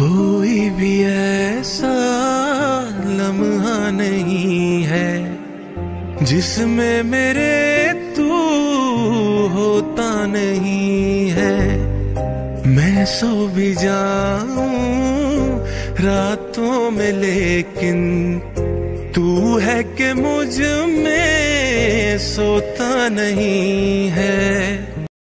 कोई भी ऐसा लम्हा नहीं है जिसमें मेरे तू होता नहीं है। मैं सो भी जाऊँ रातों में, लेकिन तू है कि मुझमें सोता नहीं है।